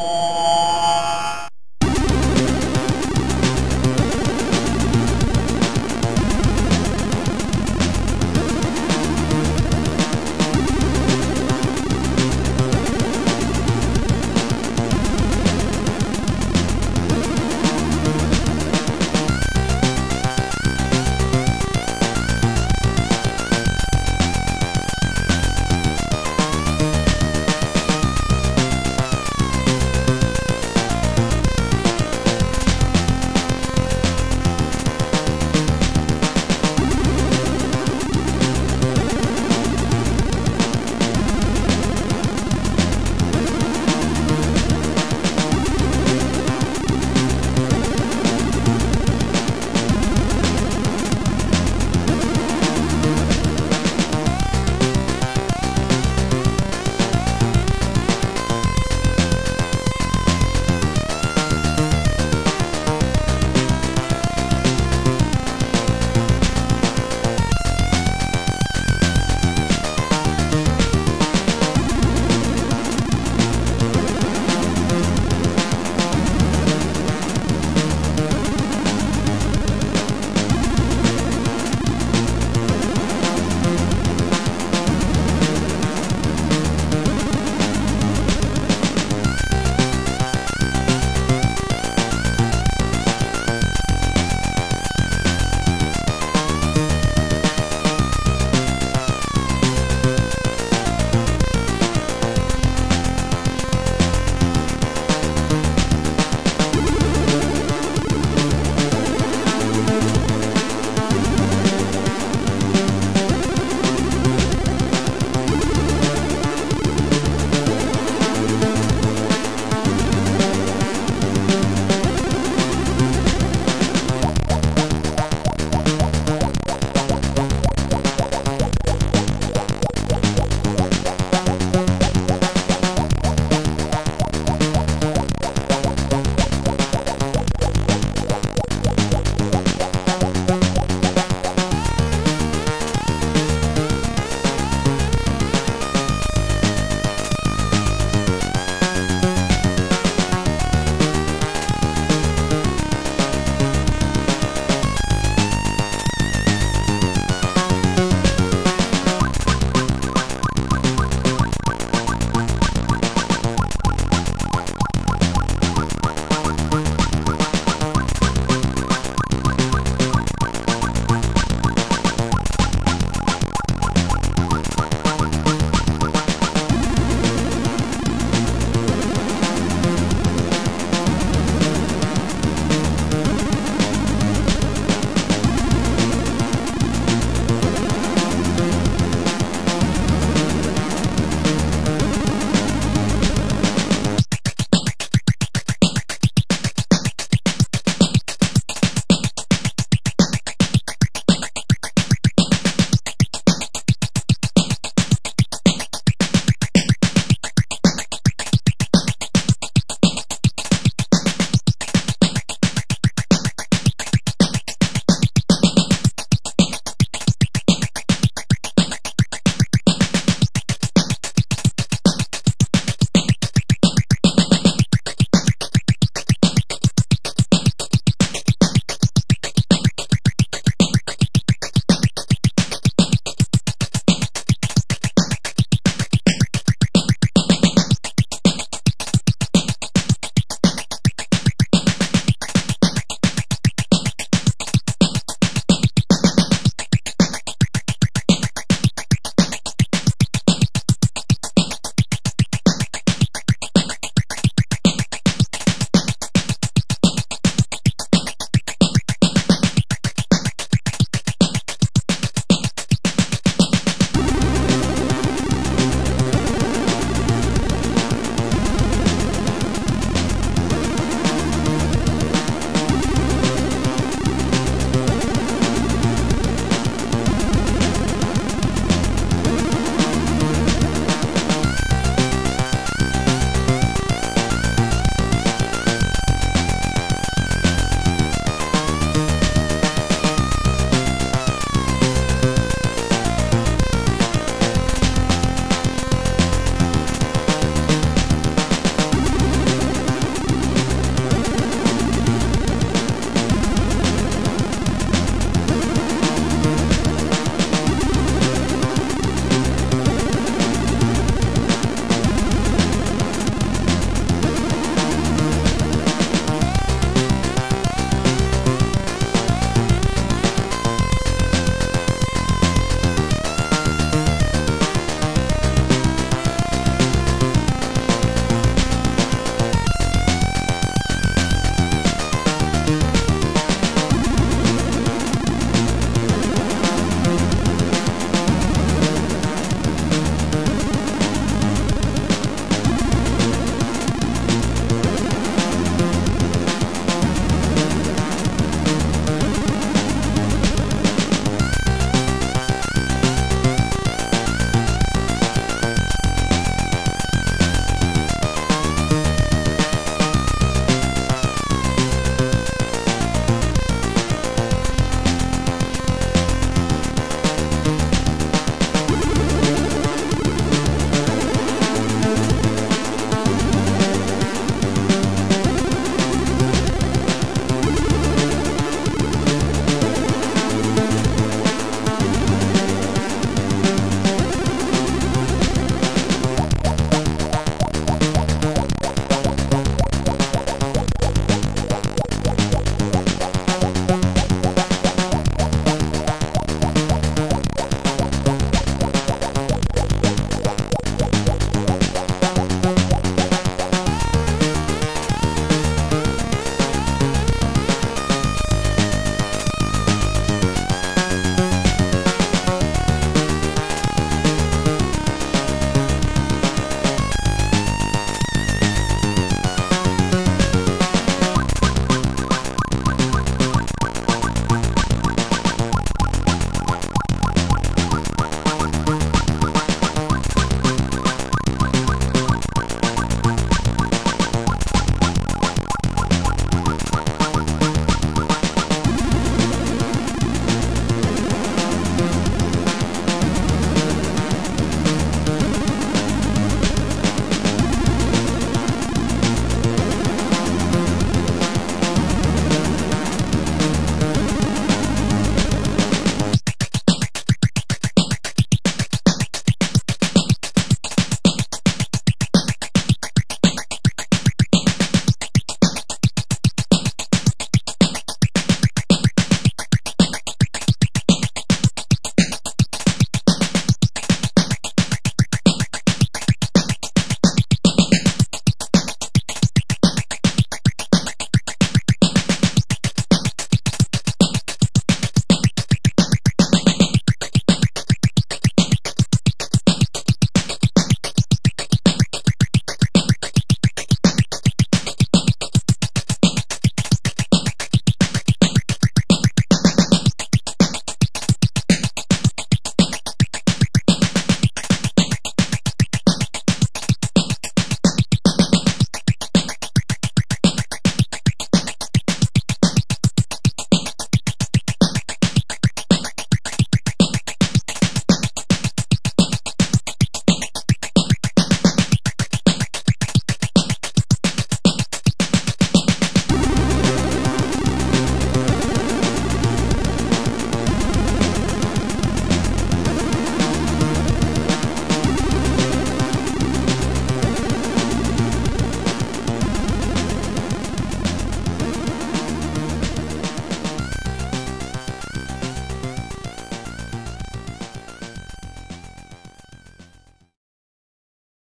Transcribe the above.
you